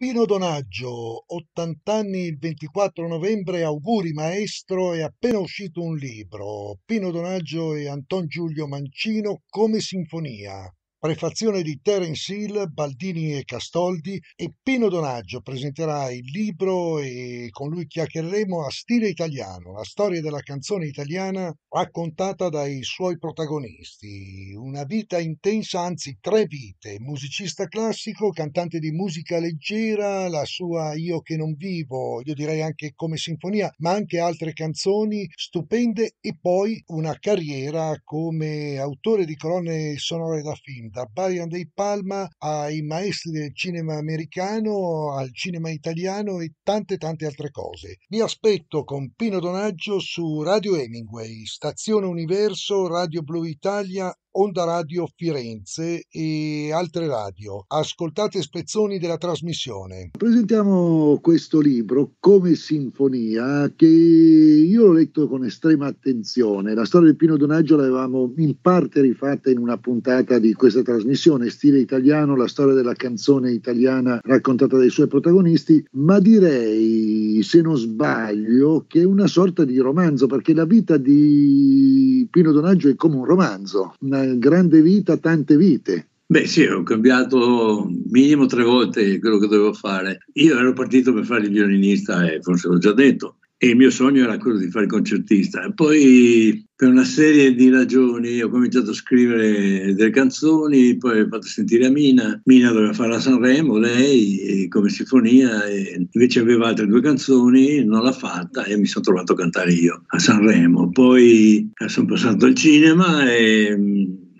Pino Donaggio, 80 anni il 24 novembre, auguri maestro, è appena uscito un libro, Pino Donaggio e Anton Giulio Mancino come sinfonia. Prefazione di Terence Hill, Baldini e Castoldi e Pino Donaggio presenterà il libro e con lui chiacchiereremo a stile italiano, la storia della canzone italiana raccontata dai suoi protagonisti. Una vita intensa, anzi tre vite, musicista classico, cantante di musica leggera, la sua Io che non vivo, io direi anche come sinfonia, ma anche altre canzoni stupende e poi una carriera come autore di colonne sonore da film da Brian De Palma ai maestri del cinema americano, al cinema italiano e tante tante altre cose. Vi aspetto con Pino Donaggio su Radio Hemingway, Stazione Universo, Radio Blu Italia Onda Radio Firenze e altre radio. Ascoltate spezzoni della trasmissione. Presentiamo questo libro come sinfonia che io l'ho letto con estrema attenzione. La storia di Pino Donaggio l'avevamo in parte rifatta in una puntata di questa trasmissione, stile italiano, la storia della canzone italiana raccontata dai suoi protagonisti, ma direi, se non sbaglio, che è una sorta di romanzo, perché la vita di Pino Donaggio è come un romanzo, una grande vita, tante vite. Beh sì, ho cambiato minimo tre volte quello che dovevo fare. Io ero partito per fare il violinista e forse l'ho già detto, e il mio sogno era quello di fare il concertista. Poi per una serie di ragioni ho cominciato a scrivere delle canzoni, poi ho fatto sentire a Mina, Mina doveva fare a Sanremo, lei come sinfonia, invece aveva altre due canzoni, non l'ha fatta e mi sono trovato a cantare io a Sanremo. Poi sono passato al cinema e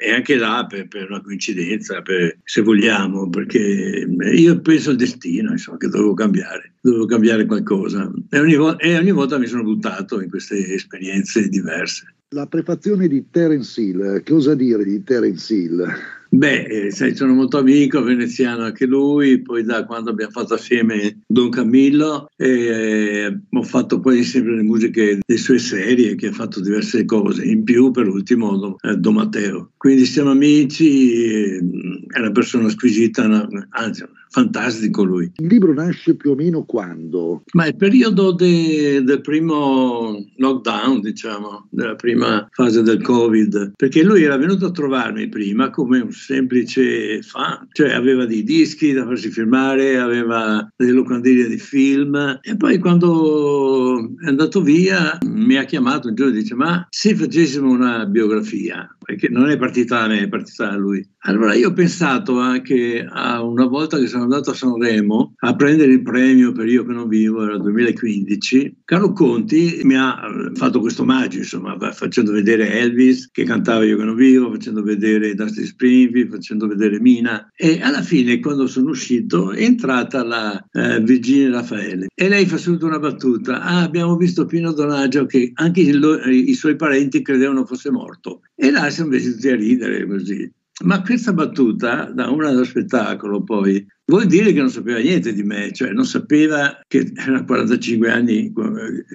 e anche là per, per una coincidenza, per, se vogliamo, perché io penso al destino, insomma, che dovevo cambiare, dovevo cambiare qualcosa e ogni, vo- e ogni volta mi sono buttato in queste esperienze diverse. La prefazione di Terence Hill, che osa dire di Terence Hill? Beh, eh, sai, sono molto amico, veneziano anche lui, poi da quando abbiamo fatto assieme Don Camillo eh, ho fatto poi sempre le musiche delle sue serie, che ha fatto diverse cose, in più per ultimo eh, Don Matteo. Quindi siamo amici, è una persona squisita, anzi fantastico lui. Il libro nasce più o meno quando? Ma il periodo de, del primo lockdown, diciamo, della prima fase del Covid, perché lui era venuto a trovarmi prima come un semplice fan, cioè aveva dei dischi da farsi firmare, aveva delle locandine di film e poi quando è andato via mi ha chiamato un giorno e dice ma se facessimo una biografia, perché non è partita da me, è partita da lui. Allora io ho pensato anche a una volta che sono andato a Sanremo a prendere il premio per Io che non vivo, era il 2015, Carlo Conti mi ha fatto questo omaggio, insomma, facendo vedere Elvis che cantava Io che non vivo, facendo vedere Dusty Springfield, facendo vedere Mina. E alla fine quando sono uscito è entrata la eh, Virginia Raffaele. E lei fa subito una battuta, ah abbiamo visto Pino Donaggio che anche i, i suoi parenti credevano fosse morto. E là siamo tutti a ridere così. Ma questa battuta, da una dello spettacolo poi, vuol dire che non sapeva niente di me, cioè non sapeva che erano 45 anni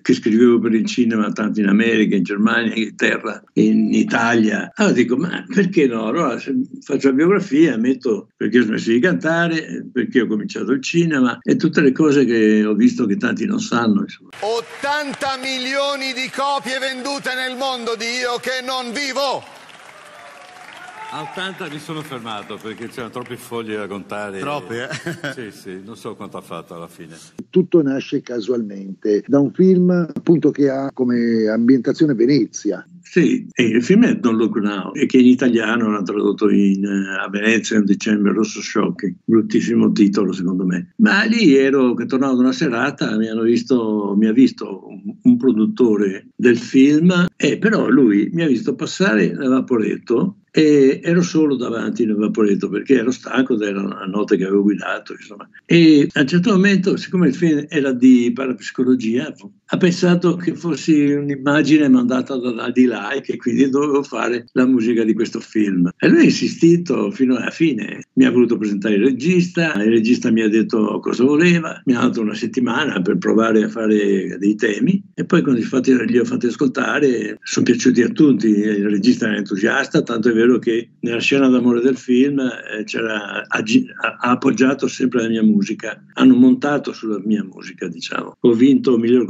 che scrivevo per il cinema, tanto in America, in Germania, in Inghilterra, in Italia. Allora dico, ma perché no? Allora faccio la biografia, metto perché ho smesso di cantare, perché ho cominciato il cinema e tutte le cose che ho visto che tanti non sanno. Insomma. 80 milioni di copie vendute nel mondo di Io che non vivo! A 80 mi sono fermato perché c'erano troppi fogli da contare. Troppi, eh? Sì, sì, non so quanto ha fatto alla fine. Tutto nasce casualmente da un film appunto che ha come ambientazione Venezia. Sì, il film è Don't Look Now e che in italiano l'hanno tradotto in, uh, a Venezia un dicembre rosso shocking, bruttissimo titolo secondo me. Ma lì ero, che tornavo da una serata, mi, visto, mi ha visto un, un, produttore del film, e però lui mi ha visto passare nel vaporetto e ero solo davanti nel vaporetto perché ero stanco era una notte che avevo guidato insomma. e a un certo momento siccome il film era di parapsicologia ha pensato che fossi un'immagine mandata da, di là e che quindi dovevo fare la musica di questo film e lui ha insistito fino alla fine mi ha voluto presentare il regista, il regista mi ha detto cosa voleva, mi ha dato una settimana per provare a fare dei temi e poi quando li ho fatti ascoltare sono piaciuti a tutti, il regista era entusiasta, tanto è vero che nella scena d'amore del film eh, ha, ha appoggiato sempre la mia musica, hanno montato sulla mia musica diciamo. Ho vinto miglior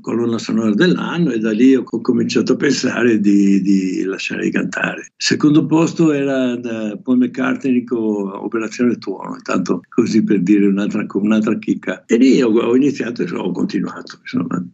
colonna, sonora dell'anno e da lì ho cominciato a pensare di, di lasciare di cantare. Secondo posto era da Paul McCartney con Operazione Tuono, tanto così per dire un'altra, un'altra chicca. E lì ho, ho iniziato e ho continuato. Insomma.